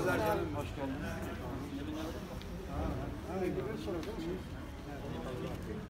Hoş geldiniz.